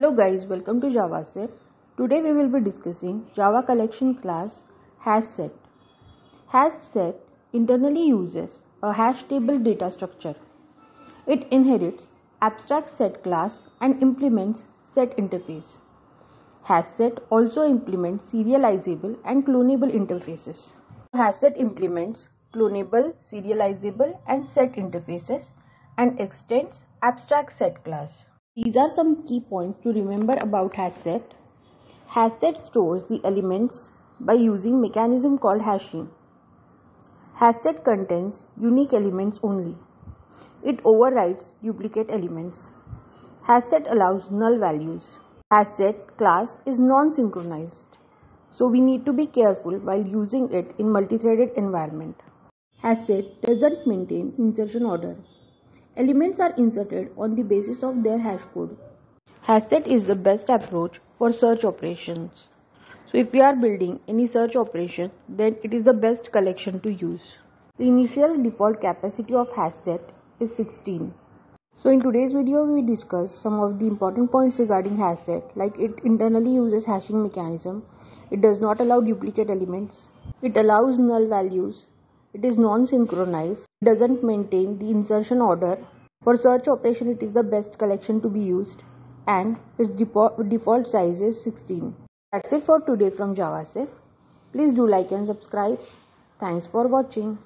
Hello guys, welcome to Java SIP. Today we will be discussing Java collection class HashSet. HashSet internally uses a hash table data structure. It inherits abstract set class and implements set interface. HashSet also implements serializable and clonable interfaces. HashSet implements clonable, serializable and set interfaces and extends abstract set class. These are some key points to remember about HashSet. HashSet stores the elements by using mechanism called hashing. HashSet contains unique elements only. It overrides duplicate elements. HashSet allows null values. HashSet class is non-synchronized, so we need to be careful while using it in multi-threaded environment. HashSet doesn't maintain insertion order. Elements are inserted on the basis of their hash code. HashSet is the best approach for search operations. So if we are building any search operation, then it is the best collection to use. The initial default capacity of HashSet is 16. So in today's video we discuss some of the important points regarding HashSet like it internally uses hashing mechanism, it does not allow duplicate elements, it allows null values, it is non-synchronized, doesn't maintain the insertion order. For search operation it is the best collection to be used and its default size is 16. That's it for today from Java SIP. Please do like and subscribe. Thanks for watching.